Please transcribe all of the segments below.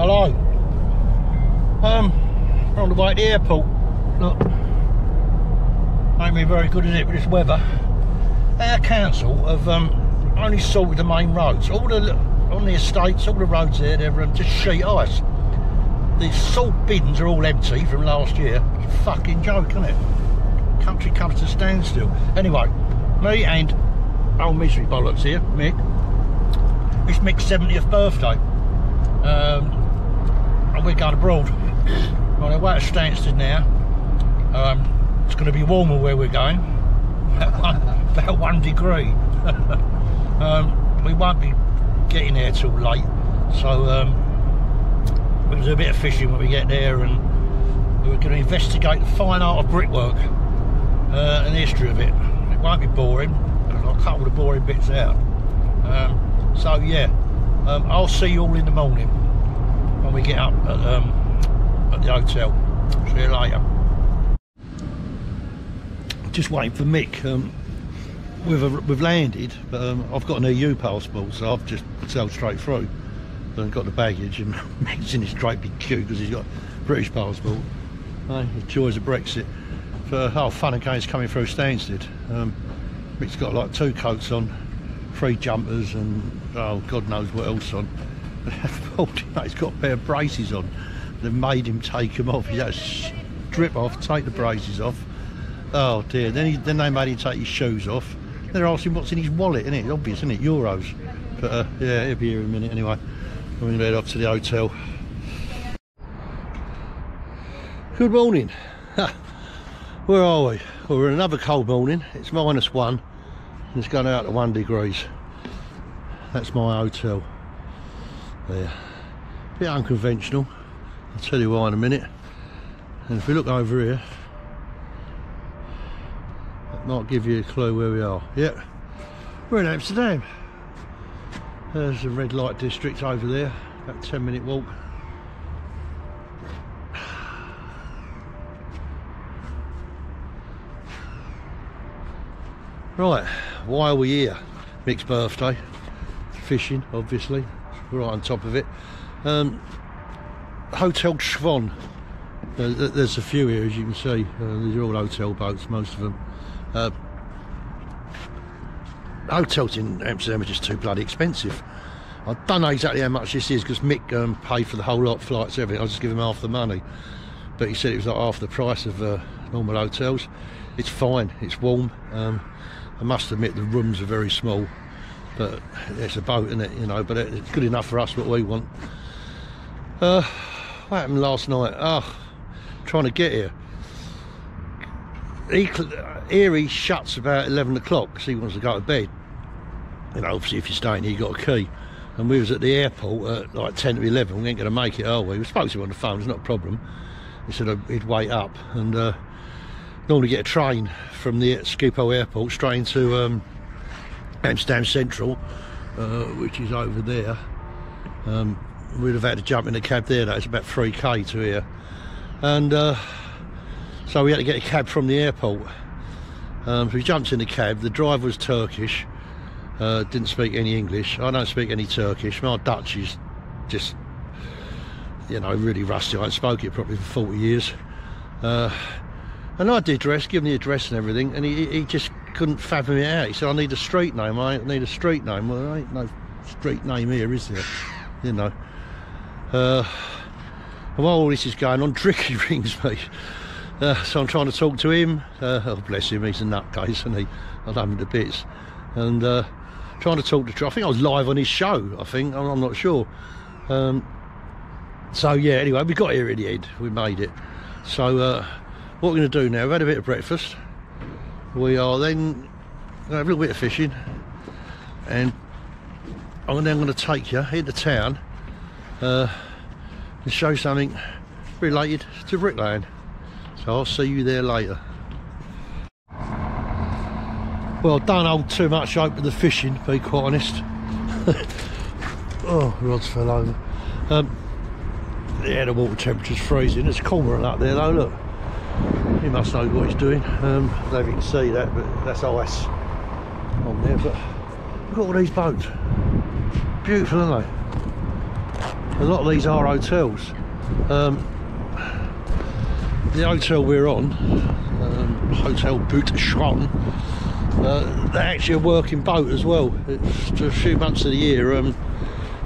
Hello. Um, we're on the way to the airport. Look, ain't been very good, is it, with this weather? Our council have um, only sorted the main roads. All the on the estates, all the roads there, they're um, just sheet ice. The salt bins are all empty from last year. It's a fucking joke, isn't it? Country comes to standstill. Anyway, me and old misery bollocks here, Mick. It's Mick's 70th birthday. Um, we're going abroad. We're at Stansted now. Um, it's going to be warmer where we're going. About one, about one degree. um, we won't be getting there till late. So um, we'll do a bit of fishing when we get there and we're going to investigate the fine art of brickwork uh, and the history of it. It won't be boring. I'll cut all the boring bits out. Um, so yeah, um, I'll see you all in the morning when we get up at, um, at the hotel. See you later. Just waiting for Mick. Um, we've, we've landed, but um, I've got an EU passport, so I've just sailed straight through. And got the baggage, and Mick's in his great big queue because he's got a British passport. Uh, the joys of Brexit. For oh, fun and games coming through Stansted. Um, Mick's got like two coats on, three jumpers, and oh, God knows what else on. he's got a pair of braces on. They've made him take them off. He had strip off, take the braces off. Oh dear. Then he, then they made him take his shoes off. They're asking what's in his wallet, isn't it? Obvious, isn't it? Euros. But uh, yeah, he'll be here in a minute anyway. I'm going to head off to the hotel. Good morning. Where are we? Well, we're in another cold morning. It's minus one. It's gone out to one degrees. That's my hotel. There. Bit unconventional. I'll tell you why in a minute. And if we look over here, that might give you a clue where we are. Yep, we're in Amsterdam. There's the red light district over there, about 10 minute walk. Right, why are we here? Mick's birthday, fishing obviously, right on top of it. Um, Hotel Schwan. Uh, there's a few here as you can see, uh, these are all hotel boats, most of them. Uh, hotels in Amsterdam are just too bloody expensive. I don't know exactly how much this is because Mick um, paid for the whole lot, flights, everything. I'll just give him half the money. But he said it was like half the price of uh, normal hotels. It's fine, it's warm. Um, I must admit the rooms are very small, but it's a boat, isn't it? You know, but it's good enough for us what we want. Uh, what happened last night? Oh, trying to get here. He, Erie shuts about 11 o'clock, so he wants to go to bed. You know, obviously if you're staying here, you've got a key. And we was at the airport at like 10 to 11. We ain't going to make it, are we? We spoke to him on the phone, it's not a problem. He said he'd wait up and uh, normally get a train from the Schiphol airport straight into um, Amsterdam Central, uh, which is over there. Um, we'd have had to jump in a cab there, that's about 3k to here. And uh, so we had to get a cab from the airport. Um, so we jumped in the cab, the driver was Turkish, uh, didn't speak any English. I don't speak any Turkish. My Dutch is just, you know, really rusty. I haven't spoken it properly for 40 years. Uh, and I did address, give him the address and everything, and he, he just couldn't fathom it out. He said, I need a street name, I need a street name. Well, there ain't no street name here, is there? You know. Uh, and while all this is going on, Dricky rings me. Uh, so I'm trying to talk to him. Uh, oh, bless him, he's a nutcase, and he, I love him to bits. And uh, trying to talk to I think I was live on his show, I think, I'm, I'm not sure. Um, so yeah, anyway, we got here in the end, we made it. So uh, what we're going to do now, we've had a bit of breakfast. We are then going to have a little bit of fishing. And I'm then going to take you into town uh, and show something related to bricklaying. So I'll see you there later. Well, don't hold too much hope with the fishing, to be quite honest. oh, rods fell over. Um, yeah, the water temperature's freezing. It's cormorant up there though, look. He must know what he's doing. Um, I don't know if you can see that, but that's ice on there. But look at all these boats. Beautiful, aren't they? a lot of these are hotels. Um, the hotel we're on, um, Hotel Boot uh, they're actually a working boat as well. It's for a few months of the year. Um,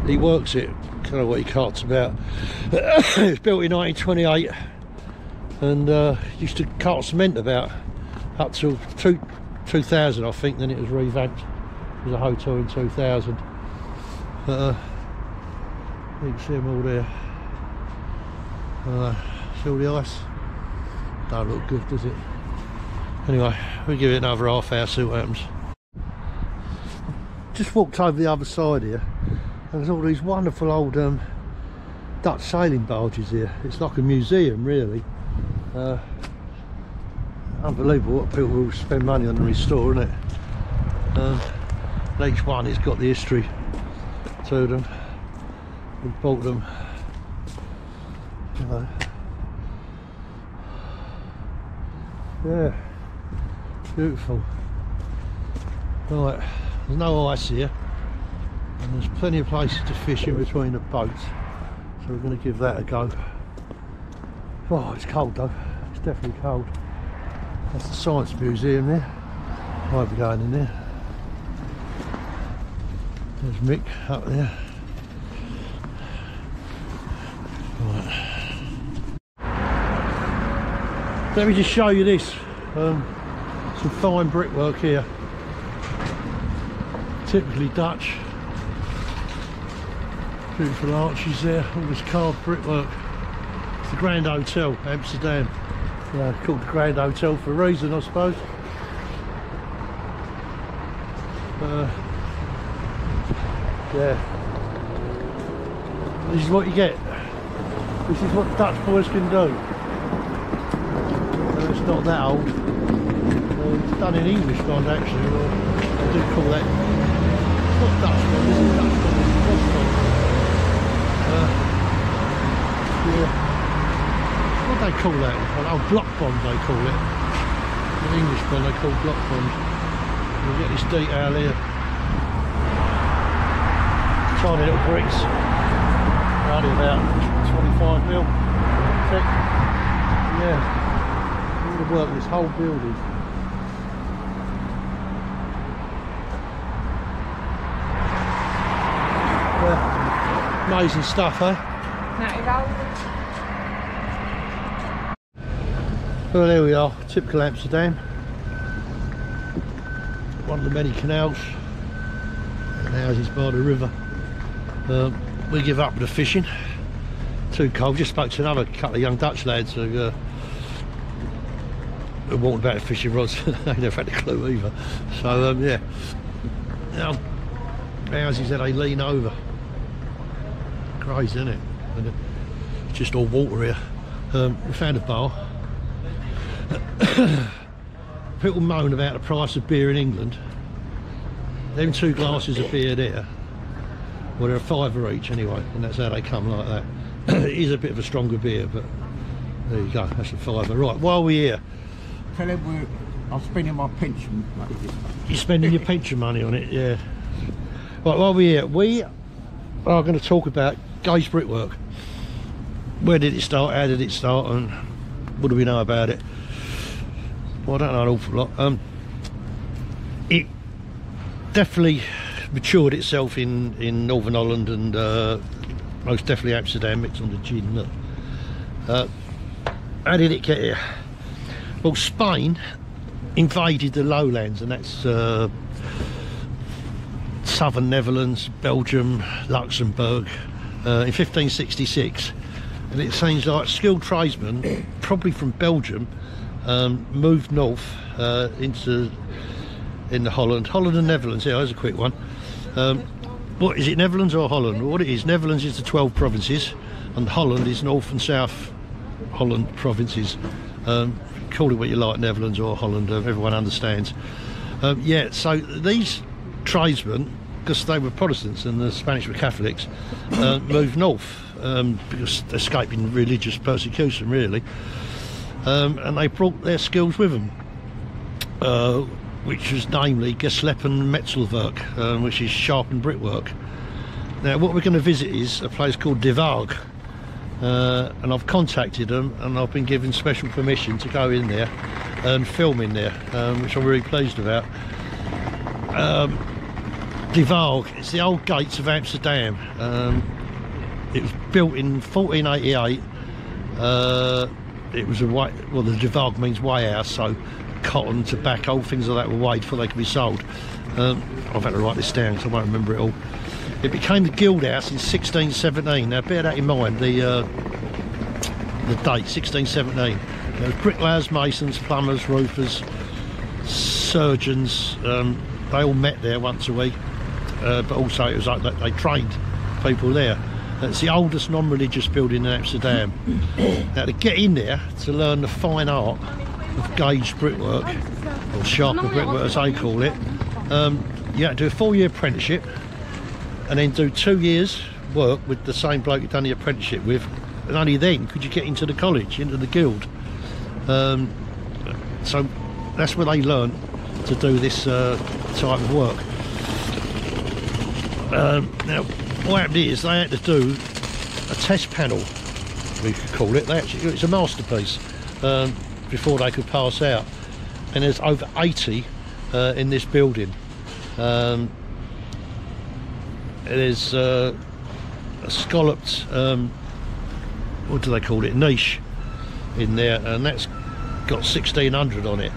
he works it, kind of what he carts about. it was built in 1928 and uh, used to cart cement about up till two, 2000 I think then it was revamped. As a hotel in 2000 uh, you can see them all there. Uh, see all the ice? Don't look good does it? Anyway we'll give it another half hour see what happens. Just walked over the other side here and there's all these wonderful old um, Dutch sailing barges here. It's like a museum really uh, unbelievable what people will spend money on and restore, isn't it? Um, each one has got the history to them. We bought them, you know. Yeah, beautiful. Right, there's no ice here, and there's plenty of places to fish in between the boats, so we're going to give that a go. Oh, it's cold though, it's definitely cold. That's the Science Museum there. Might be going in there. There's Mick up there. Right. Let me just show you this. Um, some fine brickwork here. Typically Dutch. Beautiful arches there, all this carved brickwork. Grand Hotel, Amsterdam. Yeah, called the Grand Hotel for a reason, I suppose. Uh, yeah. This is what you get. This is what Dutch boys can do. Uh, it's not that old. Uh, it's done in English bond actually. I do call that. It's not Dutch bond, this is Dutch bond. Uh, yeah they call that? Oh, block bond they call it. In English bond they call block bond. You get this detail here. Tiny little bricks. Only about 25 mil. Thick. Yeah. All the work this whole building. Yeah. Amazing stuff, eh? Well there we are, typical Amsterdam. One of the many canals and houses by the river. Um, we give up the fishing. Too cold. Just spoke to another couple of young Dutch lads who, uh, walked about fishing rods. they never had a clue either. So um, yeah. Now houses that they lean over. Crazy, isn't it? And it's just all water here. Um, we found a bar people moan about the price of beer in England. Them two glasses of beer there, well they're a fiver each anyway, and that's how they come like that. it is a bit of a stronger beer, but there you go, that's a fiver. Right, while we're here... Tell him we're, I'm spending my pension money. You're spending your pension money on it, yeah. Right, while we're here, we are going to talk about Gauge Brickwork. Where did it start, how did it start, and what do we know about it? Well I don't know an awful lot. Um, it definitely matured itself in in Northern Holland and uh, most definitely Amsterdam. It's on the gin uh, how did it get here well Spain invaded the lowlands and that's uh, southern Netherlands Belgium Luxembourg uh, in 1566 and it seems like skilled tradesmen probably from Belgium um, moved north uh, into in the Holland, Holland and Netherlands. Yeah, there's a quick one. Um, what is it, Netherlands or Holland? What it is, Netherlands is the 12 provinces, and Holland is North and South Holland provinces. Um, call it what you like, Netherlands or Holland. Uh, everyone understands. Um, yeah, so these tradesmen, because they were Protestants and the Spanish were Catholics, uh, moved north um, because escaping religious persecution, really um, and they brought their skills with them, uh, which was namely Geslepen Metselwerk, um, which is sharpened brickwork. now, what we're going to visit is a place called De Waag. Uh, and I've contacted them and I've been given special permission to go in there and film in there, um, which I'm really pleased about. Um, De Waag, it's the old gates of Amsterdam. Um, it was built in 1488. Uh, it was a way, well, the De means way house, so cotton, tobacco, things like that were weighed before they could be sold. Um, I've had to write this down because I won't remember it all. It became the Guild House in 1617. Now, bear that in mind, the uh, the date, 1617. There was bricklayers, masons, plumbers, roofers, surgeons. Um, they all met there once a week, uh, but also it was like they trained people there. It's the oldest non-religious building in Amsterdam. now, to get in there to learn the fine art of gauged brickwork, or sharper brickwork as they call it, um, you had to do a four-year apprenticeship and then do two years work with the same bloke you've done the apprenticeship with and only then could you get into the college into the guild um, so that's where they learn to do this uh, type of work um, now what happened is they had to do a test panel we could call it. Actually, it's a masterpiece um, before they could pass out. And there's over 80 uh, in this building. Um, there's uh, a scalloped um, what do they call it? Niche in there and that's got 1600 on it.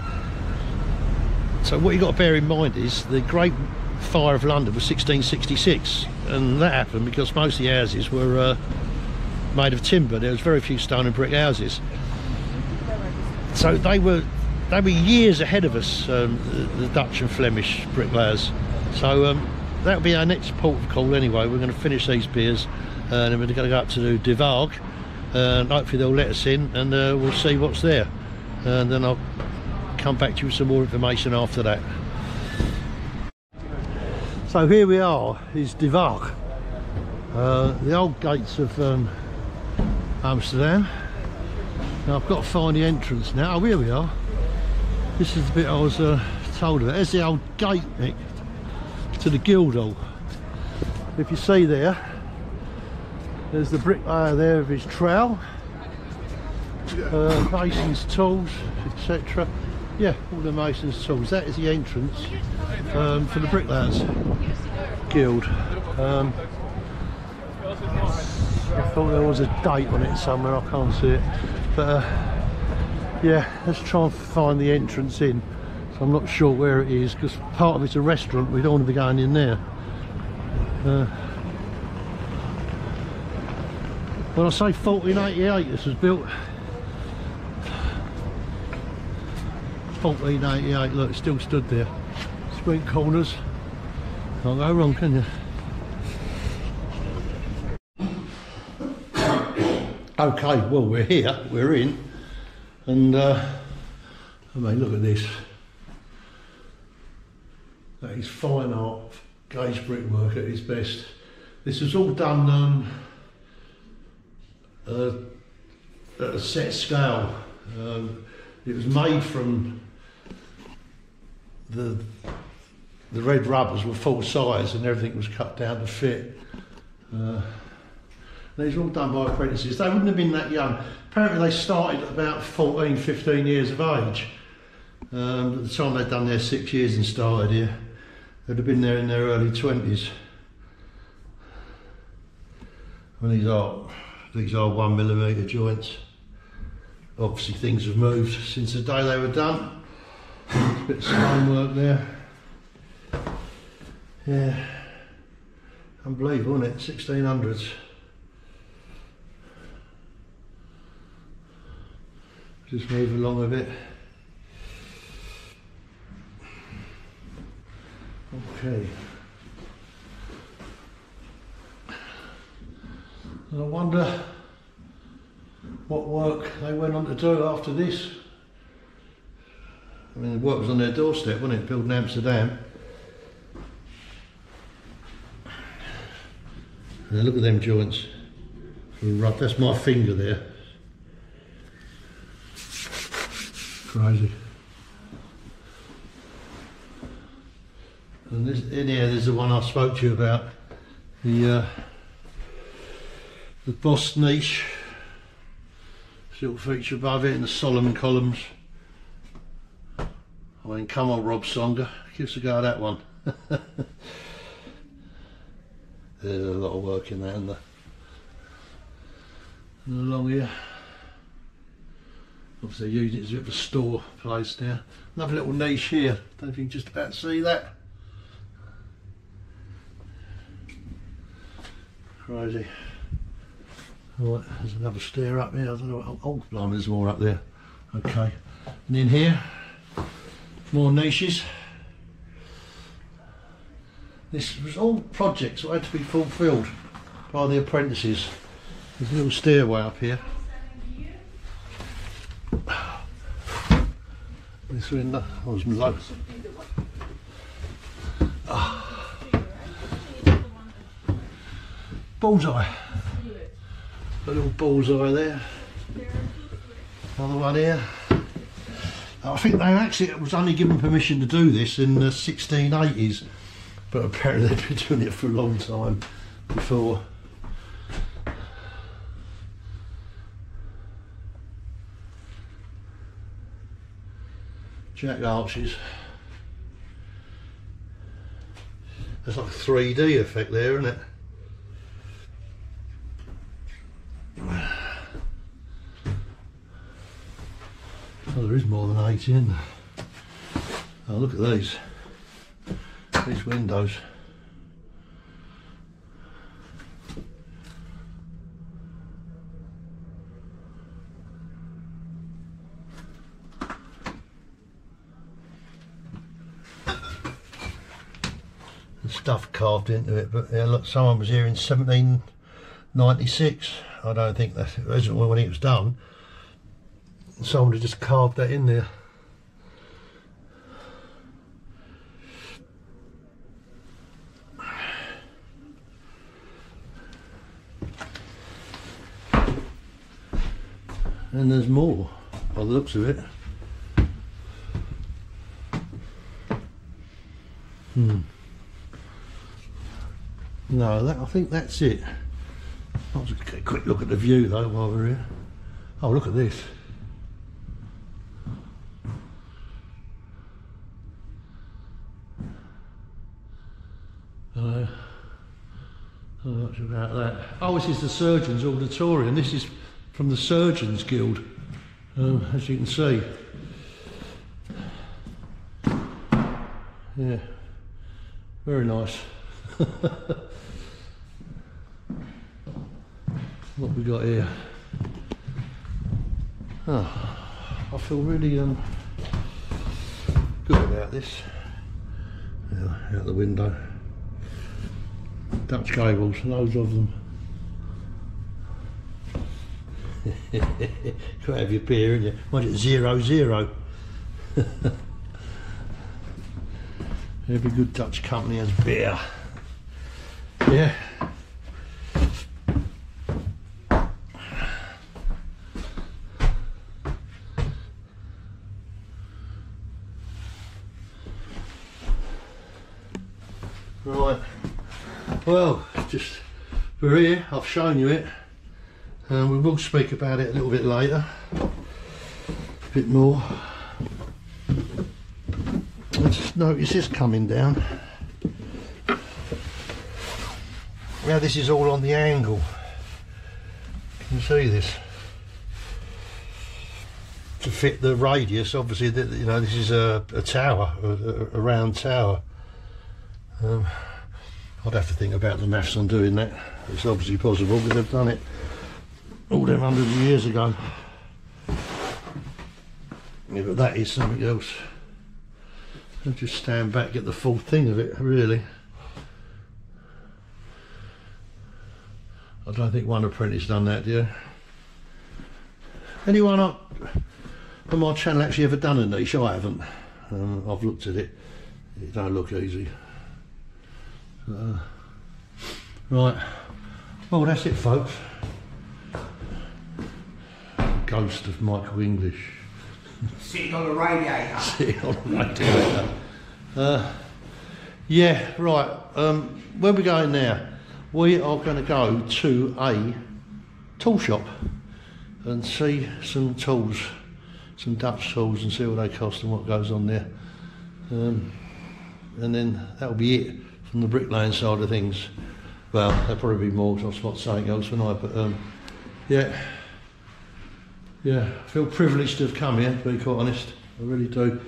So what you've got to bear in mind is the great fire of london was 1666 and that happened because most of the houses were uh, made of timber. There was very few stone and brick houses. So they were they were years ahead of us um, the, the dutch and flemish bricklayers. So um, that'll be our next port of call anyway. We're going to finish these beers and then we're going to go up to the Waag and hopefully they'll let us in and uh, we'll see what's there. And then I'll come back to you with some more information after that so here we are is De Waag uh, the old gates of um, Amsterdam. Now I've got to find the entrance now. Oh here we are. This is the bit I was uh, told about. There's the old gate Nick to the Guildhall. If you see there, there's the bricklayer there of his trowel, uh, mason's tools, etc. Yeah, all the mason's tools. That is the entrance um, for the bricklayers guild. Um, I thought there was a date on it somewhere, I can't see it. But uh, yeah, let's try and find the entrance in. I'm not sure where it is because part of it's a restaurant we don't want to be going in there uh, when I say 1488 this was built 1488 look still stood there street corners can't go wrong can you okay well we're here we're in and uh, I mean look at this that is fine art, gauged brickwork at its best. This was all done um, uh, at a set scale. Um, it was made from the the red rubbers were full size and everything was cut down to fit. Uh, these were all done by apprentices. They wouldn't have been that young. Apparently they started at about 14, 15 years of age. Um, at the time they'd done their six years and started here. They'd have been there in their early 20s. And these are, these are one millimetre joints. Obviously things have moved since the day they were done. A bit of stonework there. Yeah, unbelievable, isn't it? 1600s. Just move along a bit. Okay. And I wonder what work they went on to do after this. I mean, the work was on their doorstep, wasn't it? Building Amsterdam. Look at them joints. That's my finger there. Crazy. And this, in here, there's the one I spoke to you about. The uh, the Boss niche, little feature above it, and the Solomon columns. I mean, come on, Rob Songa, give us a go at that one. There's a lot of work in there? And along here, obviously using it as a bit of a store place now. Another little niche here. Don't know if you can just about see that. Crazy. Right, there's another stair up here. I don't know. Oh blimey, there's more up there. Okay. And in here, more niches. This was all projects that had to be fulfilled by the apprentices. There's a little stairway up here. This window was low. Bullseye. A little bullseye there. Another one here. I think they actually was only given permission to do this in the 1680s, but apparently they've been doing it for a long time before. Jack Arches. There's like a 3D effect there, isn't it? Oh, there is more than eight in. Oh, look at these. These windows. Stuff carved into it, but yeah, look, someone was here in 1796. I don't think that it wasn't when it was done someone had just carved that in there. And there's more by the looks of it. Hmm. No, that, I think that's it. I'll just get a quick look at the view though while we're here. Oh, look at this. Uh, not much about that. Oh, this is the Surgeons Auditorium. This is from the Surgeons Guild, um, as you can see. Yeah, very nice. what we got here? Oh, I feel really um, good about this. Yeah, out the window. Dutch gables, loads of them. Quite have your beer, and you want it zero zero. Every good Dutch company has beer. Yeah. Right. Well, just we're here. I've shown you it. Um, we will speak about it a little bit later. A bit more. I just notice this coming down. Now this is all on the angle. Can you see this? To fit the radius, obviously, that you know this is a, a tower, a, a round tower. Um, I'd have to think about the maths on doing that. It's obviously possible because they've done it all them hundreds of years ago. Yeah, but that is something else. I'll just stand back, get the full thing of it, really. I don't think one apprentice done that, do you? Anyone up on my channel actually ever done a niche? I haven't. Um, I've looked at it. It don't look easy. Uh, right. Well, that's it, folks. Ghost of Michael English. Sitting on the radiator. Sitting on the radiator. Uh, yeah, right. Um, where we going now? we are going to go to a tool shop and see some tools, some Dutch tools, and see what they cost and what goes on there. Um, and then that'll be it from the bricklaying side of things. Well, there'll probably be more because I've spot something else tonight, but um, yeah, yeah, I feel privileged to have come here, to be quite honest. I really do.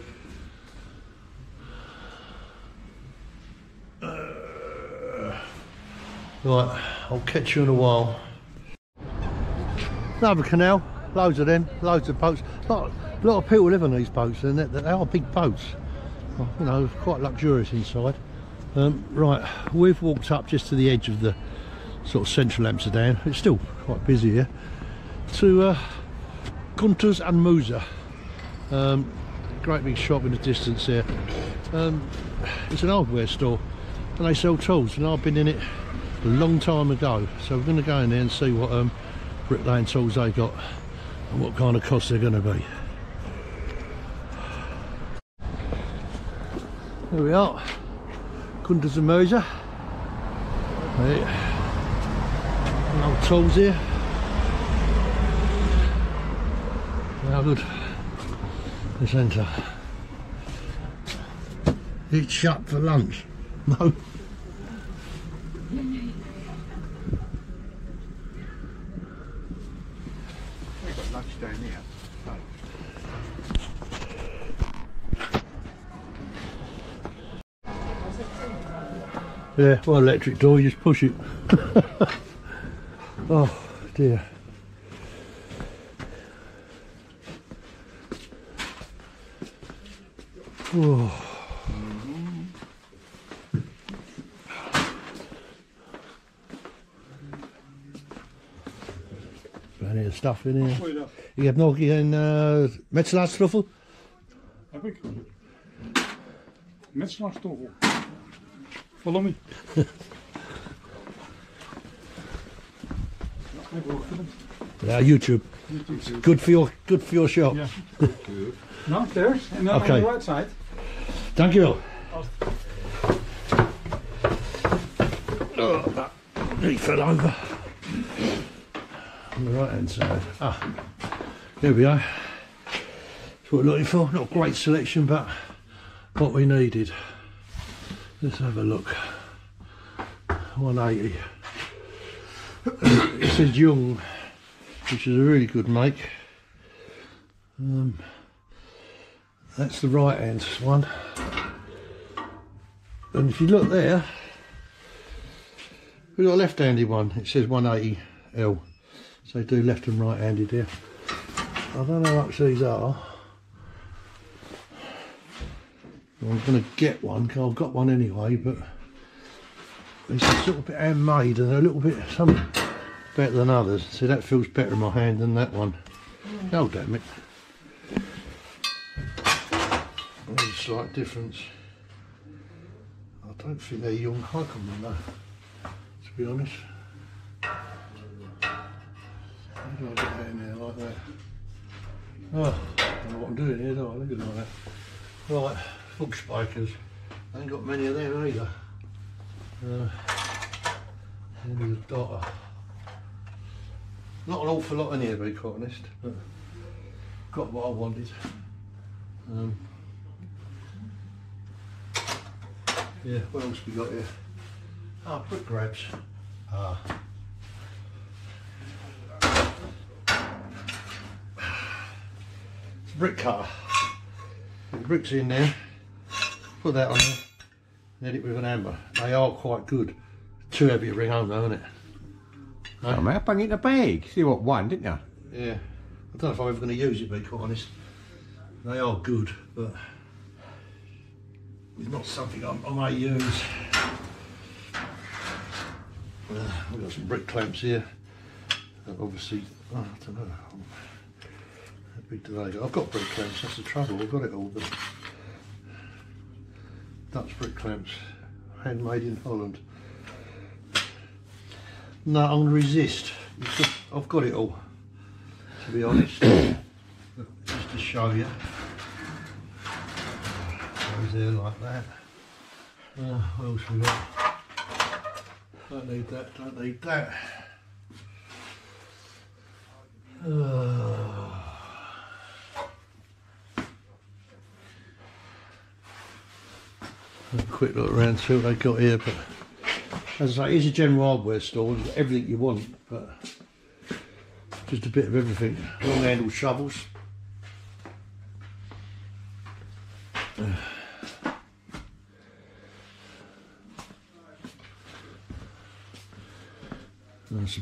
Uh, right, I'll catch you in a while. Another canal, loads of them, loads of boats. A lot, a lot of people live on these boats, and they, they are big boats. You know, quite luxurious inside. Um, right, we've walked up just to the edge of the sort of central Amsterdam. It's still quite busy here. To uh, Gunters and Musa. Um, great big shop in the distance here. Um, it's an hardware store and they sell tools and I've been in it a long time ago. So we're going to go in there and see what um, bricklaying tools they got and what kind of costs they're going to be. Here we are, Gunters and Musa. Right. Old tools here. Good. The centre. It's shut for lunch. No. Yeah, well, electric door, you just push it. oh dear. Oh. Plenty of stuff in here. Goeiedag. Je hebt nog een uh, metselaarstroffel? Heb ik. Met slagstoffel. Follow me. ja, ik wil ook filmen. Ja, YouTube. YouTube. Good for your, good for your shop. Yeah. Downstairs and then Okay. on the right side. Dankjewel. Oh, fell over. On the right hand side. Ah, there we are. That's what we're looking for. Not a great selection, but what we needed. Let's have a look. 180. it says Young, which is a really good make. Um, that's the right hand one. And if you look there, we've got a left-handed one. It says 180L. So they do left and right-handed here. I don't know how much these are. I'm going to get one because I've got one anyway, but it's a little bit handmade and a little bit some better than others. See, that feels better in my hand than that one. Mm. Oh, damn it. There's a slight difference. I don't think they're young Highcombe though, to be honest. How do I get that in there like that? Oh, I don't know what I'm doing here, do I? Look at that. Right, full spikers. I ain't got many of them either. Uh, there's a dotter. Not an awful lot in here, to be quite honest, but got what I wanted. Um, yeah, what else we got here? Ah, brick grabs. Ah. It's a brick cutter. Put the bricks in there, put that on there, and hit it with an hammer. They are quite good. Too heavy to bring home though, isn't it? Oh, mate, bang it in a bag. See what one, didn't you? Yeah. I don't know if I'm ever going to use it, to be quite honest. They are good, but it's not something I, I may use. Uh, we've got some brick clamps here. And obviously, oh, I don't know. I've got brick clamps, that's the trouble. I've got it all. But Dutch brick clamps, handmade in Holland. No, I'm going to resist. I've got it all to be honest. Just to show you. There like that. Uh, what else we got? Don't need that, don't need that. Uh, a quick look around, see what they got here. But as I say, it's a general hardware store. Everything you want, but just a bit of everything. Long handled shovels.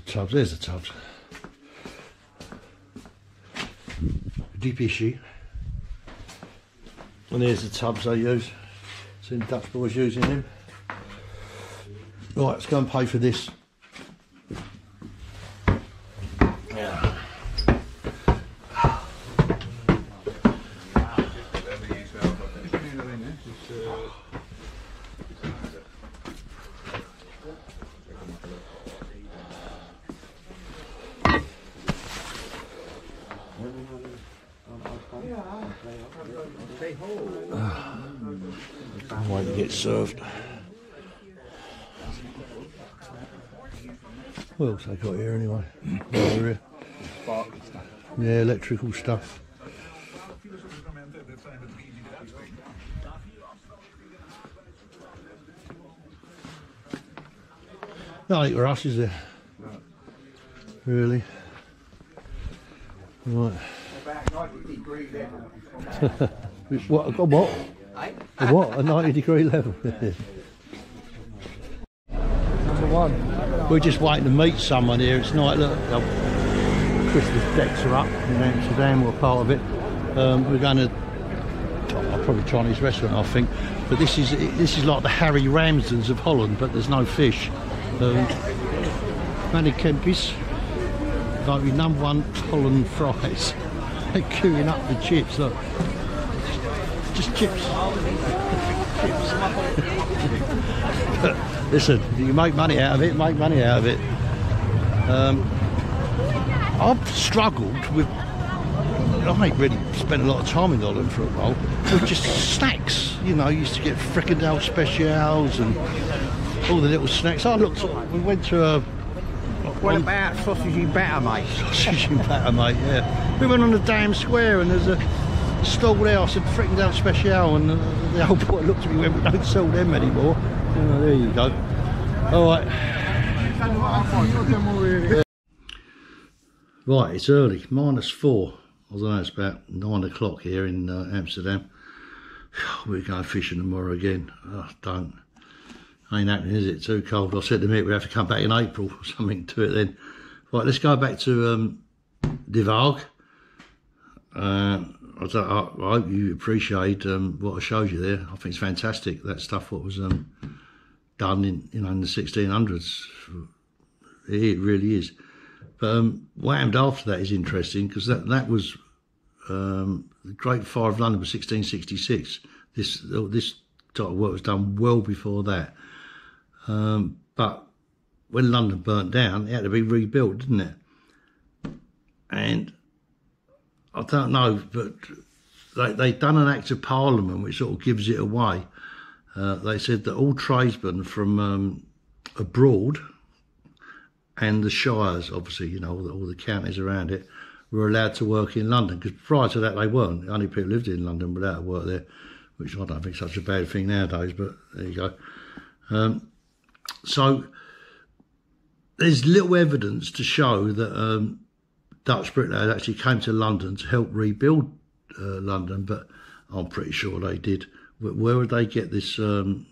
Tubs. There's the tubs. Deep. And there's the tubs they use. Seen Dutch boys using them. Right, let's go and pay for this. Yeah. I'm waiting to get served. What else they got here anyway? Yeah, electrical stuff. No, ain't rush, is there? Really? Right. what? Got what? A what? A 90 degree level? We're just waiting to meet someone here. It's night. Look, the Christmas decks are up in Amsterdam. We're part of it. Um, we're going to probably Chinese restaurant, I think. But this is this is like the Harry Ramsdens of Holland, but there's no fish. Um, Manneken Pis, like your number one Holland fries. They're queuing up the chips. Look, just chips. chips. Listen, you make money out of it, make money out of it. Um, I've struggled with. I ain't really spent a lot of time in Holland for a while. With just snacks, you know. I used to get fricadelle specials and all the little snacks. I looked. We went to a What about sausage and batter, mate? sausage and batter, mate. Yeah, we went on the Dam square and there's a stall there. I said fricadelle special, and uh, the old boy looked at me and went, "We don't sell them anymore." Oh, there you go. All right. Right, it's early, minus four. Know, it's about nine o'clock here in uh, Amsterdam. We're going fishing tomorrow again. Oh, don't. Ain't happening, is it? Too cold. I said to Mick we'd have to come back in April or something to it then. Right, let's go back to um, De Waag. Uh, I, I, I hope you appreciate um, what I showed you there. I think it's fantastic. That stuff what was um, done in you know in the 1600s. It really is. But um, what happened after that is interesting because that that was um, the Great Fire of London was 1666. This this type of work was done well before that. Um, but when London burnt down, it had to be rebuilt, didn't it? And I don't know, but they they done an act of parliament which sort of gives it away. Uh, they said that all tradesmen from um, abroad and the shires, obviously, you know, all the, all the counties around it, were allowed to work in London because prior to that they weren't. The only people who lived in London were allowed to work there, which I don't think is such a bad thing nowadays. But there you go. Um, so there's little evidence to show that um, Dutch bricklayers actually came to London to help rebuild uh, London, but I'm pretty sure they did. Where, would they get this? Um,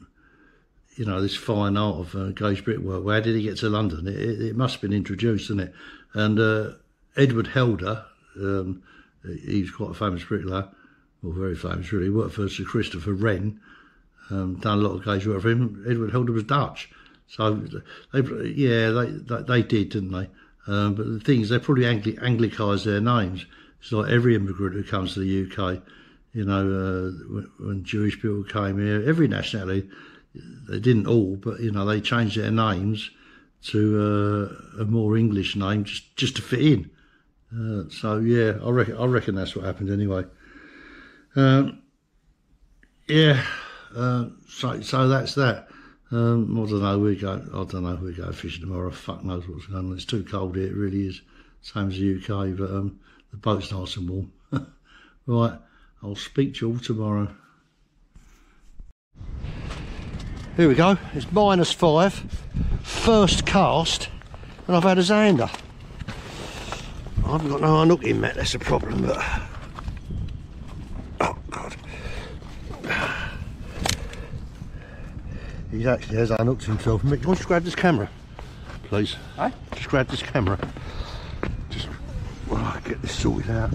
you know, this fine art of uh, gauge brickwork. Where did he get to London? It, it, it must have been introduced, didn't it? And uh, Edward Helder, um, he's quite a famous bricklayer, well, very famous really. Worked for Sir Christopher Wren, um, done a lot of gauge work for him. Edward Helder was Dutch, so they, yeah, they they, they did, didn't they? Um, but the thing is, they probably Angli- anglicised their names. It's like every immigrant who comes to the UK, you know, uh, when, when Jewish people came here, every nationality they didn't all, but you know they changed their names to uh, a more English name just just to fit in. Uh, so yeah, I reckon I reckon that's what happened anyway. Um, yeah, uh, so so that's that. Um, I don't know. We go. I don't know. We go fishing tomorrow. Fuck knows what's going on. It's too cold here. It really is. Same as the UK, but um, the boat's nice and warm. right. I'll speak to you all tomorrow. Here we go. It's minus five. First cast, and I've had a zander. I haven't got no unhooking mat. That's a problem. But oh god. He actually has unhooked himself. Mick, can you just grab this camera, please? Eh? Just grab this camera. Just while I get this sorted out.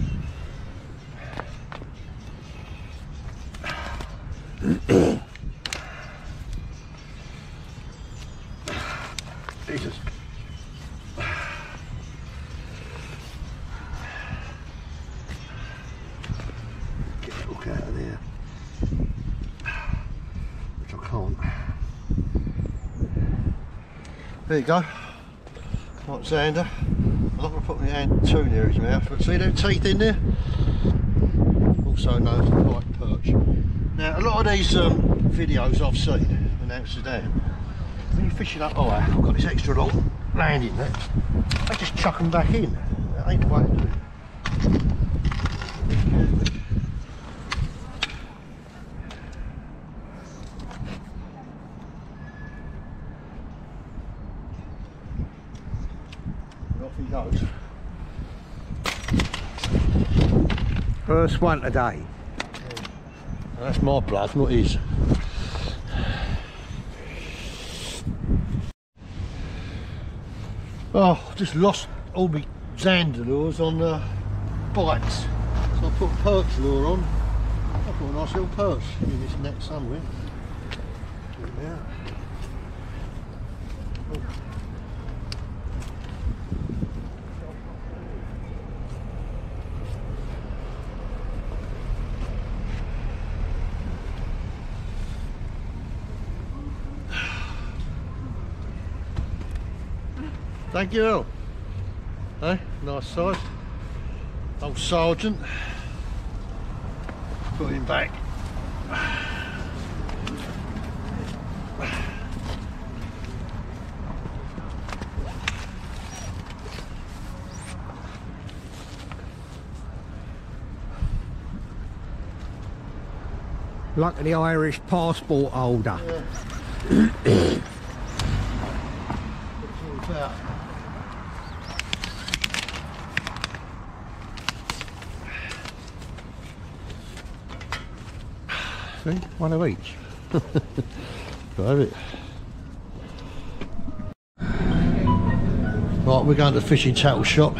Jesus. Get the hook out of there. Which I can't. There you go. Right, Zander. I'm not going to put my hand too near his mouth, but see them teeth in there? Also known as a pike perch. Now, a lot of these um, videos I've seen in Amsterdam, when you're fishing up high, I've got this extra long landing net, I just chuck them back in. That ain't the way to do it. And off he goes. First one today. That's my blood, not his. Oh, just lost all my Zander lures on uh, bites. So I put perch lure on. I've got a nice little perch in this net somewhere. Get it out. Thank you. Hey, nice size. Old sergeant. Put him back. Like the Irish passport holder. That's all it's about. See, one of each. Got it. Right, we're going to the fishing tackle shop.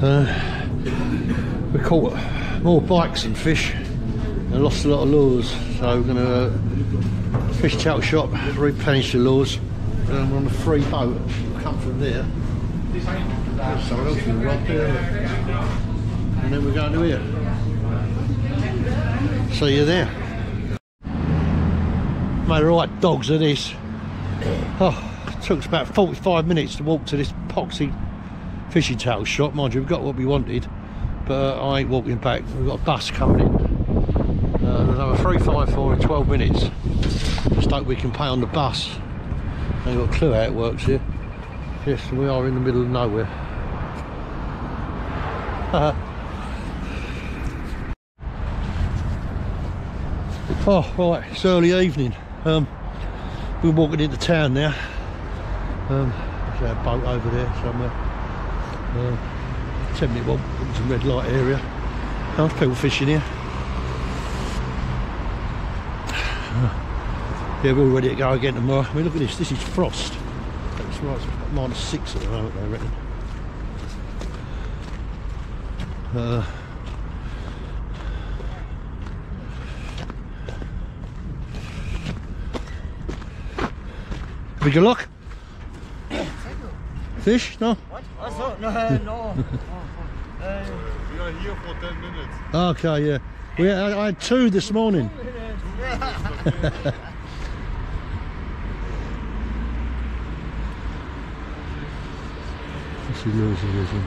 Uh, we caught more bikes than fish and lost a lot of lures. So we're going to fish tackle shop, replenish the lures. And we're on a free boat. We'll come from there. There's someone else in the rod there. And then we're going to here. See you there. Made right dogs of this. Oh, it took us about 45 minutes to walk to this poxy fishing tackle shop. Mind you, we've got what we wanted, but uh, I ain't walking back. We've got a bus coming in. Uh, another 354 in 12 minutes. Just hope we can pay on the bus. Ain't got a clue how it works here. Yes, we are in the middle of nowhere. oh, right, it's early evening. Um, we're walking into town now. Um, there's our boat over there somewhere. Uh, 10 minute walk, a red light area. There's people fishing here. Yeah, we're all ready to go again tomorrow. I mean, look at this. This is frost. That's right. It's minus six at the moment, I reckon. Uh, we good luck? Fish? No? I thought, no, no. We are here for 10 minutes. Okay, yeah. We, I, I had two this morning. Is yours, it isn't.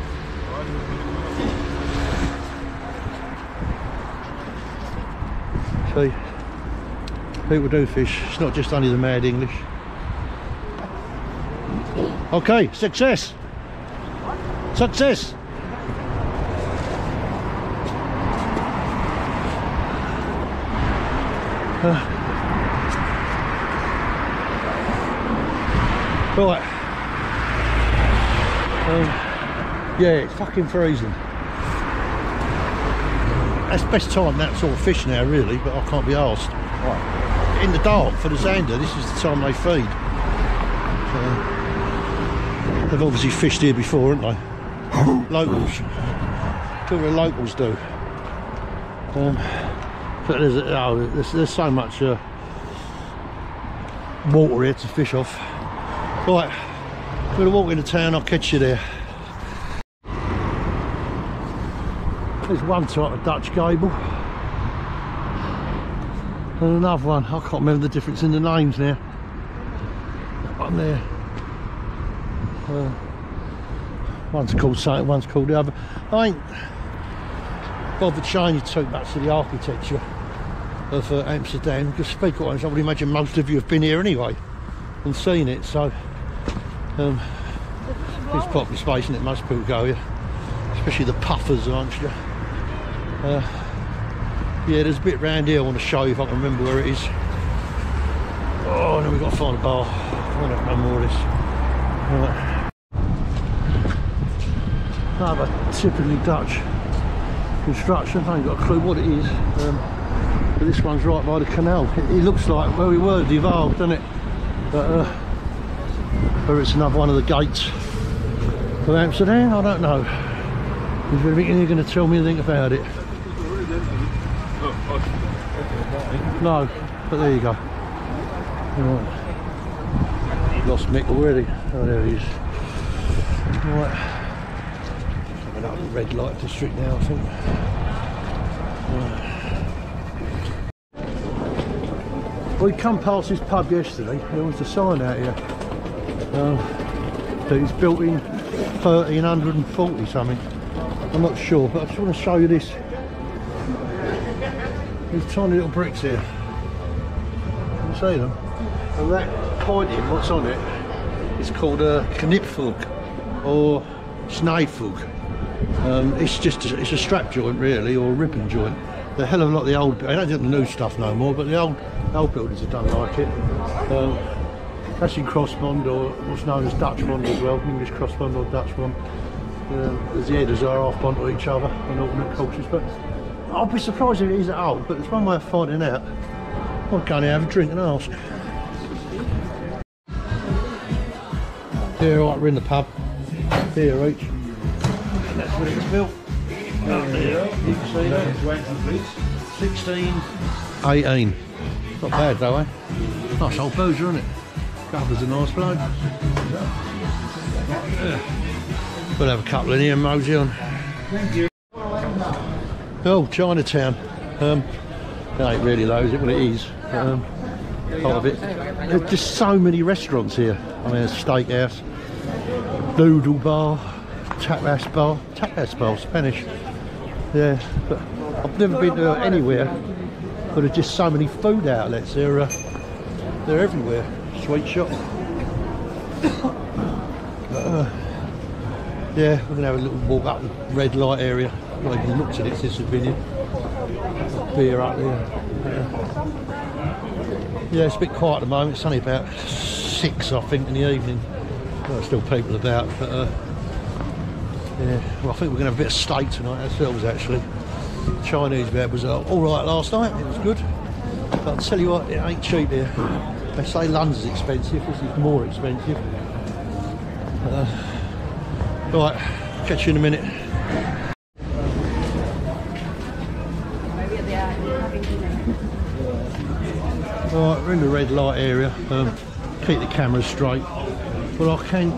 See, people do fish. It's not just only the mad English. Okay, success. Success. Uh, right. Um, yeah, it's fucking freezing. That's best time that sort of fish now, really, but I can't be asked. Right. In the dark for the zander, this is the time they feed. They've obviously fished here before, haven't they? locals. All the locals do. Um, but there's, oh, there's, there's so much uh, water here to fish off. Right, I'm going to walk into town, I'll catch you there. There's one type of Dutch gable. And another one, I can't remember the difference in the names now. That one there. Uh, one's called something, one's called the other. I ain't bothered you too much of the architecture of uh, Amsterdam because speak honest, I would imagine most of you have been here anyway and seen it so um, it's popular space and it? Most people go here especially the puffers aren't you? Uh, yeah there's a bit round here I want to show you if I can remember where it is. Oh no we've got to find a bar. I won't have no more of this. Right. Another typically Dutch construction. I ain't got a clue what it is. Um, but this one's right by the canal. It, it looks like where we were devolved doesn't it? But uh, whether it's another one of the gates of Amsterdam I don't know. Is there anything you're going to tell me anything about it? No but there you go. Right. lost Mick already. Oh there he is. Right red light district now I think We come past this pub yesterday, there was a sign out here uh, that it's built in 1340 something. I'm not sure, but I just want to show you this. These tiny little bricks here. Can you see them? And that pointing, what's on it, it's called a knipvoeg or snijvoeg. Um, it's just a, it's a strap joint really, or a ribbon joint. The hell of a lot of the old, I don't think the new stuff no more, but the old old builders have done like it. Um, that's in Crossbond or what's known as Dutch bond as well, English Crossbond or Dutch bond. Uh, as the headers are off onto each other in alternate cultures, but I'll be surprised if it is at old, but there's one way of finding out. I'll go and have a drink and ask. Here, right, we're in the pub. Here each. And that's what it's built. Up there, you can see that. 16, 18. Not bad though, eh? Nice old boozer, isn't it? Covers a nice bloke. Yeah. We'll have a couple in here and mosey on. Oh, Chinatown. Um, it ain't really though, is it? Well, it is. Um, part of it. There's just so many restaurants here. I mean, there's steakhouse, noodle bar, tapas bar, tapas bar, Spanish. Yeah, but I've never been to anywhere but there's just so many food outlets. They're uh, they're everywhere. Sweet shop. uh, yeah, we're gonna have a little walk up the red light area. Not even looked at it since we've been here. Beer up there. Yeah. yeah, it's a bit quiet at the moment. It's only about six, I think, in the evening. There's still people about, but uh, yeah. Well, I think we're gonna have a bit of steak tonight ourselves, actually. Chinese bed was all right last night. It was good. But I'll tell you what, it ain't cheap here. They say London's expensive. This is more expensive. Uh, right, catch you in a minute. Right, we're in the red light area. Um, keep the camera straight. But I can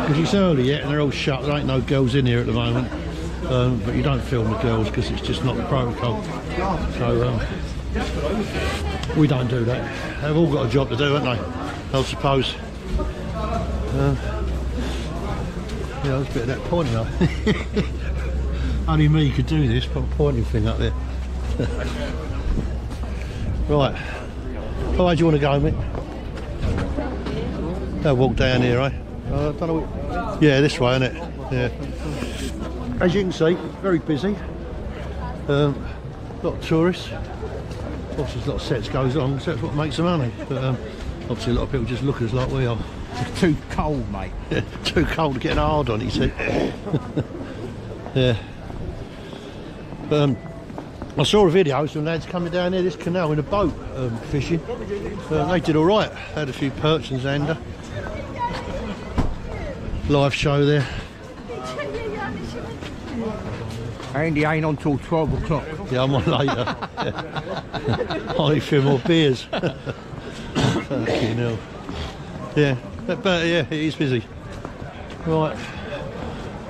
because it's early yet and they're all shut. There ain't no girls in here at the moment um, but you don't film the girls because it's just not the protocol. So um, we don't do that. They've all got a job to do, haven't they? I suppose. Uh, yeah, there's a bit of that pointing up. Only me could do this, put a pointing thing up there. right. How do you want to go, mate? They'll walk down here, eh? Uh, don't know. What... Yeah, this way, isn't it? Yeah. As you can see, very busy. Um, lot of tourists. Obviously, there's a lot of sets goes on, so that's what makes the money. But um, obviously, a lot of people just look at us like we are. It's too cold, mate. Too cold to get an hard on, he said. yeah. Um, I saw a video of some lads coming down here this canal in a boat um, fishing. Uh, they did all right. Had a few perch and zander. Live show there. Andy ain't on till 12 o'clock. Yeah, I'm on later. Yeah. I need a few more beers. Fucking hell. Yeah, but, but yeah, it is busy. Right.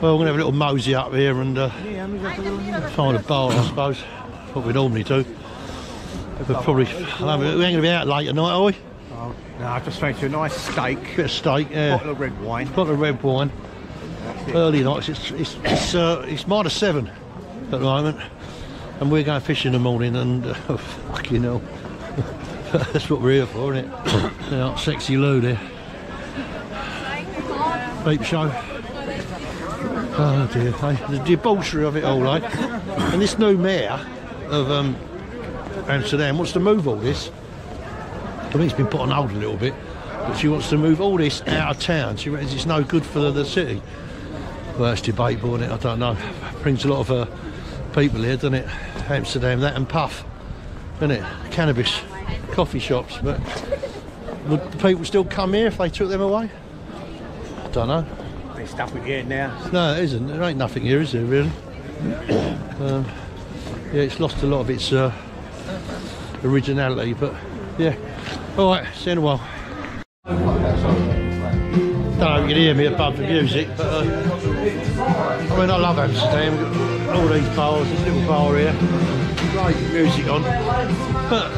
Well, we're going to have a little mosey up here and uh, find a bar, I suppose. What we normally do. But probably, we ain't going to be out late tonight, are we? Oh, no, I just fancy a nice steak, Bit of steak, yeah. bottle of red wine. Bottle of red wine. Early nights, it's it's it's, uh, it's minus seven at the moment, and we're going fishing in the morning, and uh, fucking hell, that's what we're here for, isn't it? yeah, sexy Lou there. Beep show. Oh dear, eh? the debauchery of it all, eh? And this new mayor of um, Amsterdam wants to move all this. I think it's been put on hold a little bit, but she wants to move all this out of town. She reckons it's no good for the, the city. Well, that's debatable, isn't it? I don't know. Brings a lot of uh, people here, doesn't it? Amsterdam, that and Puff, doesn't it? Cannabis, coffee shops. But would the people still come here if they took them away? I don't know. There's stuff we get now. No, it isn't. There ain't nothing here, is there, really? um, yeah, it's lost a lot of its uh, originality, but yeah. All right, see you in a while. Don't know if you can hear me above the music, but uh, I mean, I love Amsterdam. All these bars, this little bar here, great music on, but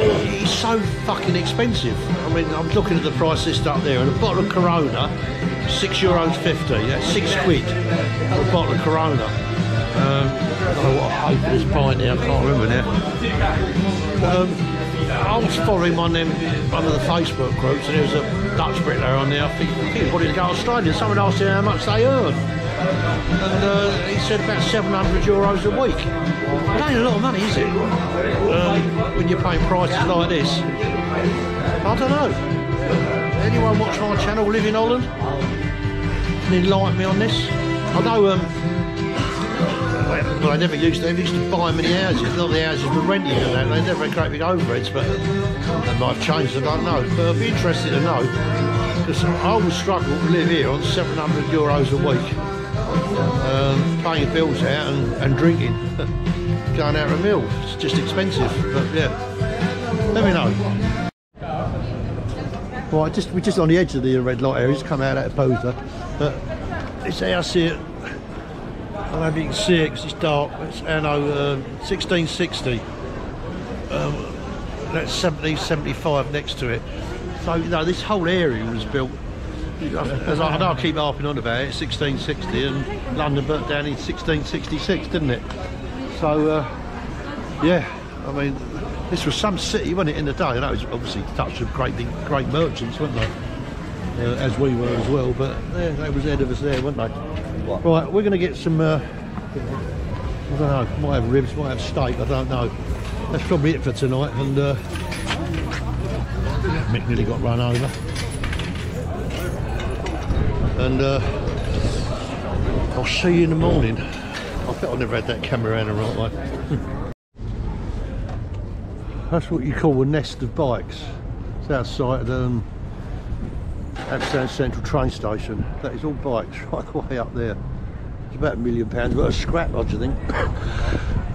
it's so fucking expensive. I mean, I'm looking at the price list up there, and a bottle of Corona, six euros fifty. That's six quid for a bottle of Corona. Um, I don't know what I paid for this pint now. I can't remember now. Um, I was following one of them, one of the Facebook groups, and there was a Dutch bricklayer on there. I think, I think he wanted to go to Australia. Someone asked him how much they earn, and uh, he said about 700 euros a week. It ain't a lot of money, is it? Um, when you're paying prices like this. I don't know. Anyone watch my channel live in Holland? Can enlighten me on this? I know. Um, well, I never used to. Used to buy many houses. Of the houses were rented and that. They never had great big overheads, but they might have changed. I don't know. But I'd be interested to know because I would struggle to live here on 700 euros a week, um, paying bills out and, and drinking, going out to a meal. It's just expensive. But yeah, let me know. Right, just we're just on the edge of the red light area. Just come out at Poser, but this house here. I don't know if you can see it because it's dark. It's anno um, 1660. Um, that's 1775 next to it. So you know this whole area was built. As I, I know I keep harping on about it, 1660, and London burnt down in 1666, didn't it? So uh, yeah, I mean this was some city, wasn't it, in the day? That was obviously touched with great great merchants, weren't they? Uh, as we were as well, but yeah, they was ahead of us there, weren't they? Right, we're going to get some. Uh, I don't know. Might have ribs, might have steak. I don't know. That's probably it for tonight. And uh, Mick nearly got run over. And uh, I'll see you in the morning. I bet I never had that camera around the right way. That's what you call a nest of bikes. It's outside um, Amsterdam Central train station. That is all bikes right the way up there. It's about a million pounds worth of scrap lodge, I think.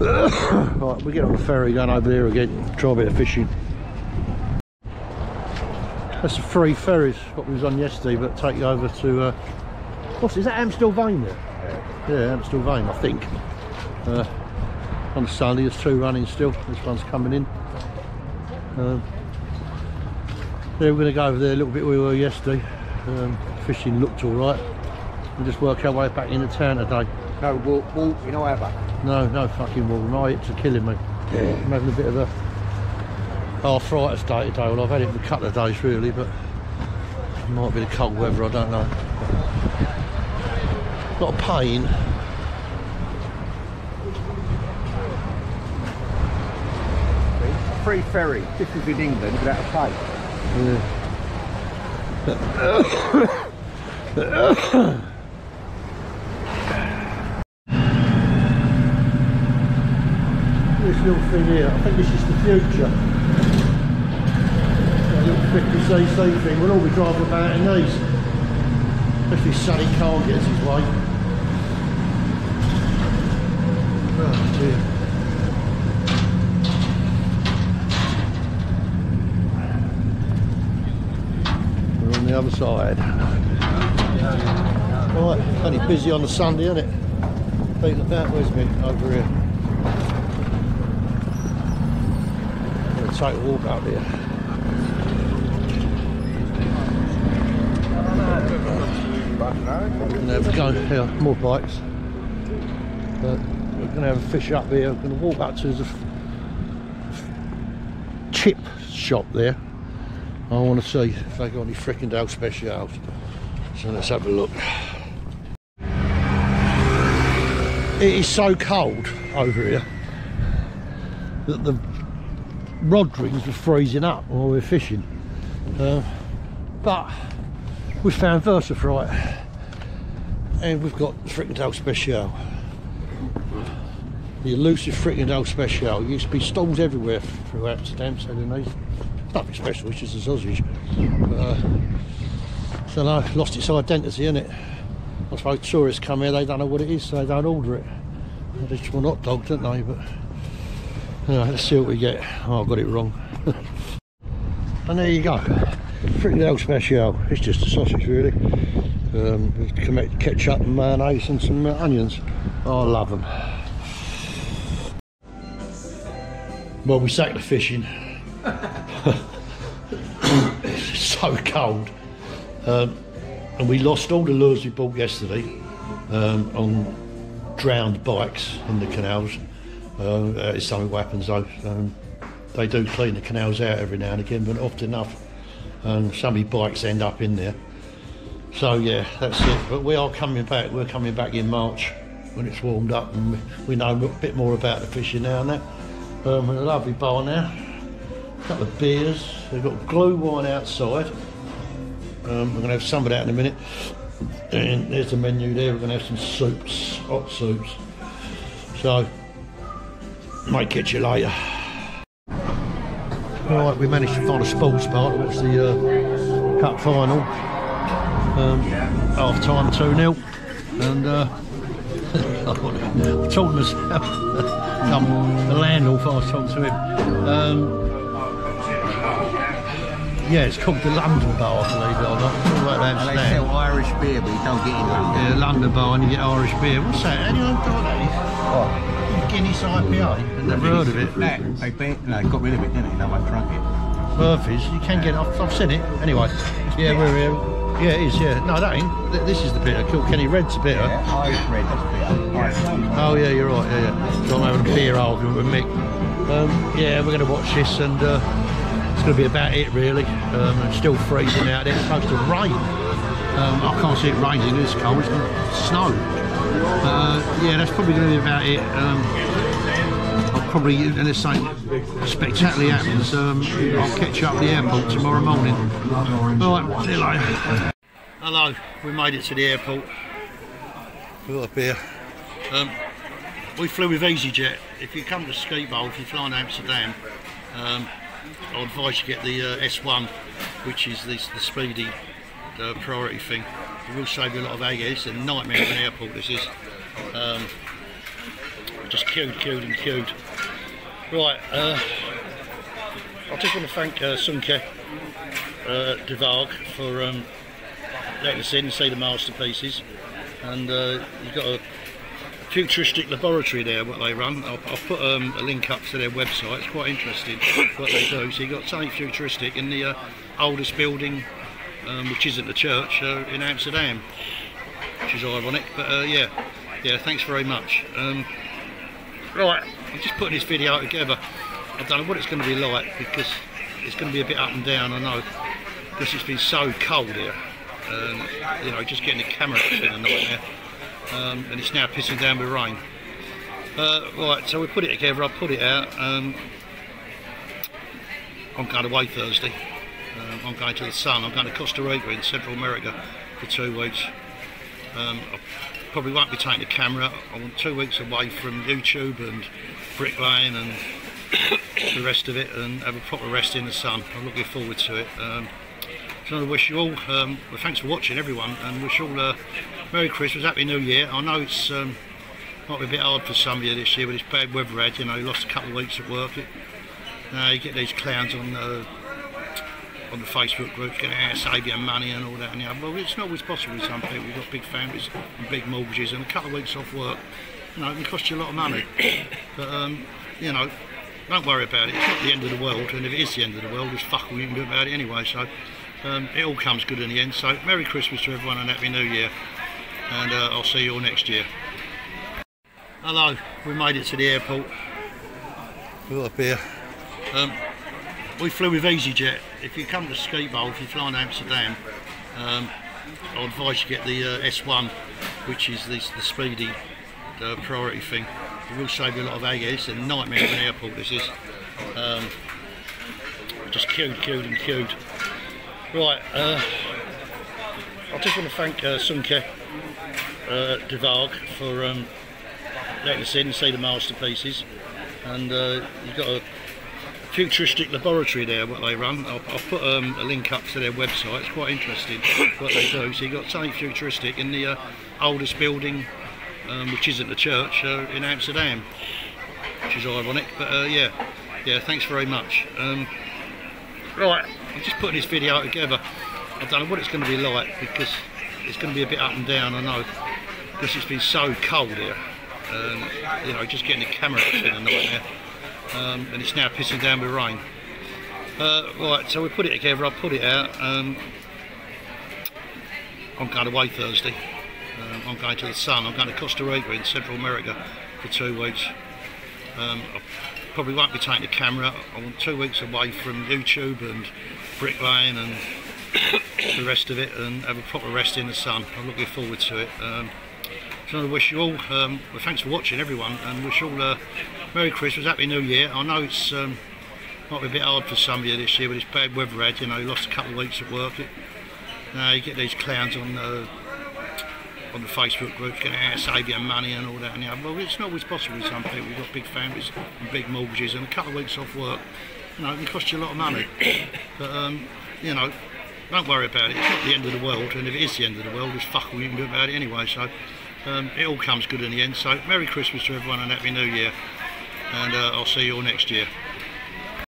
right, we get on the ferry going over there again, try a bit of fishing. That's the free ferries, what we was on yesterday, but take you over to, uh, what's, is that Amstelveen there? Yeah, Amstelveen, I think. Uh, on Sunday, there's two running still, this one's coming in. Um, yeah, we're going to go over there a little bit where we were yesterday. Um, fishing looked all right. And just work our way back into town today. No walk, walk, you know, ever. No, no fucking water. My hips are killing me. I'm having a bit of a arthritis day today. Well, I've had it for a couple of days really, but it Might be the cold weather, I don't know. A lot of pain. Free ferry. This is in England without a pay. This little thing here, I think this is the future. That little 50cc thing, we'll all be driving about in these. Especially Sonny can't get his way. Oh dear. The other side. Right, only busy on the Sunday, isn't it? Beating about, where's me? Over here. I'm gonna take a walk out here. We're gonna go here, more bikes. But we're gonna have a fish up here. We're gonna walk up to the chip shop there. I want to see if they got any frikandel specials. So let's have a look. It is so cold over here that the rod rings were freezing up while we were fishing. Uh, but we found Versafrite and we've got Frikandel Special. The elusive Frikandel Special. There used to be stalls everywhere throughout Amsterdam, so they nothing special, it's just a sausage. But, uh, so no, lost its identity, innit? I suppose tourists come here, they don't know what it is, so they don't order it. They just want hot dogs, don't they? But anyway, let's see what we get. Oh, I got it wrong. and there you go. Frikandel Special. It's just a sausage, really. Um, ketchup and mayonnaise and some uh, onions. Oh, I love them. Well, we sacked the fishing. so cold. Um, and we lost all the lures we bought yesterday um, on drowned bikes in the canals. Uh, something what happens though. Um, they do clean the canals out every now and again, but often enough. And so many bikes end up in there. So yeah, that's it. But we are coming back. We're coming back in March when it's warmed up and we- know a bit more about the fishing now and that. Um, a lovely bar now. A couple of beers. We've got glühwein outside. Um, we're going to have some of that in a minute. And there's the menu there. We're going to have some soups, hot soups. So, might catch you later. Right, we managed to find a sports bar to watch the uh, cup final. Um, half time 2 0. And uh, I told myself, the landlord, I was talking to him. Um, yeah, it's called the London Bar, I believe it or not. It's all right And they sell Irish beer, but you don't get in it. Yeah, London bar and you get Irish beer. What's that? Anyone got that? Guinness IPA. I've never heard of it. They ban- no, they got rid of it, didn't they? No one drank it. Murphy's. You can get. I've, I've seen it. Anyway. Yeah, we're here. Yeah, it is. Yeah. No, that ain't. th- This is the bitter. Kilkenny Red's the bitter. Yeah, Irish red, that's. Irish. Oh yeah, you're right. Yeah, yeah. So I'm having a beer argument with Mick. Um, yeah, we're going to watch this, and uh, going to be about it really. Um, it's still freezing out there. It's supposed to rain. Um, I can't see it raining. It's cold. It's snow. Uh, yeah, that's probably going to be about it. Um, I'll probably, unless something spectacularly happens, um, I'll catch you up at the airport tomorrow morning. All right, see you later. Hello, we made it to the airport. We've got a beer. We flew with EasyJet. If you come to Schiphol, if you're flying to Amsterdam, um, I advise you get the uh, S1, which is the, the speedy uh, priority thing. It will save you a lot of. It's a nightmare at an airport. This is um, just queued, queued, and queued. Right. Uh, I just want to thank uh, Sunke uh, de Waag for um, letting us in and see the masterpieces. And uh, you've got a futuristic laboratory there, what they run. I'll, I'll put um, a link up to their website. It's quite interesting what they do. So you've got something futuristic in the uh, oldest building, um, which isn't a church, uh, in Amsterdam, which is ironic. But uh, yeah, yeah, thanks very much. Um, right, I'm just putting this video together. I don't know what it's going to be like because it's going to be a bit up and down, I know. because it's been so cold here. And, you know, just getting the camera been a nightmare. Um, and it's now pissing down with rain. Uh, right, so we put it together, I put it out. Um, I'm going away Thursday. Um, I'm going to the sun. I'm going to Costa Rica in Central America for two weeks. Um, I probably won't be taking the camera. I want two weeks away from YouTube and bricklaying and the rest of it and have a proper rest in the sun. I'm looking forward to it. Um, so I wish you all, um, well, thanks for watching everyone and wish you all uh, Merry Christmas, Happy New Year. I know it's um, might be a bit hard for some of you this year, but it's bad weather had, you know, you lost a couple of weeks at work. It, now you get these clowns on uh, on the Facebook groups getting out save your money and all that and the other. Well, it's not always possible with some people. We've got big families and big mortgages and a couple of weeks off work, you know, it can cost you a lot of money. But, um, you know, don't worry about it. It's not the end of the world, and if it is the end of the world, there's fuck all you can do about it anyway. So um, it all comes good in the end. So Merry Christmas to everyone and Happy New Year. And uh, I'll see you all next year. Hello, we made it to the airport. We're up here. Um, we flew with EasyJet. If you come to Schiphol, if you fly to Amsterdam, um, I advise you get the uh, S1, which is the, the speedy uh, priority thing. It will save you a lot of egg. It's a nightmare of an airport. This is um, just queued, queued, and queued. Right, uh, I just want to thank uh, Sunke uh, De Waag for um, letting us in and see the masterpieces. And uh, you've got a futuristic laboratory there, what they run. I'll, I'll put um, a link up to their website. It's quite interesting what they do. So you've got something futuristic in the uh, oldest building, um, which isn't a church, uh, in Amsterdam, which is ironic. But uh, yeah, yeah, thanks very much. Um, right, I'm just putting this video together. I don't know what it's going to be like because it's going to be a bit up and down, I know, because it's been so cold here. Um, you know, just getting the camera out's been a nightmare. Um, and it's now pissing down with rain. Uh, right, so we put it together, I put it out. Um, I'm going away Thursday. Um, I'm going to the sun. I'm going to Costa Rica in Central America for two weeks. Um, I probably won't be taking the camera. I want two weeks away from YouTube and bricklaying and the rest of it and have a proper rest in the sun. I'm looking forward to it. Um, so I wish you all, um, well, thanks for watching everyone and wish you all uh, Merry Christmas, Happy New Year. I know it's um, might be a bit hard for some of you this year, but it's bad weather had, you know, lost a couple of weeks at work. It, now you get these clowns on uh, on the Facebook groups going, out save your money and all that and the. Well, it's not always possible with some people. We've got big families and big mortgages and a couple of weeks off work, you know, it can cost you a lot of money. But, um, you know, don't worry about it. It's not the end of the world, and if it is the end of the world, there's fuck all you can do about it anyway. So um, it all comes good in the end. So Merry Christmas to everyone and Happy New Year. And uh, I'll see you all next year.